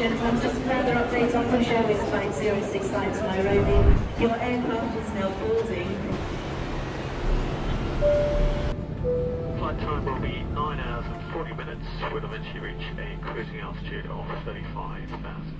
Gentlemen, just a further update on Push Airways Flight 069 to Nairobi. Your aircraft is now boarding. Flight time will be 9 hours and 40 minutes. We'll eventually reach a cruising altitude of 35,000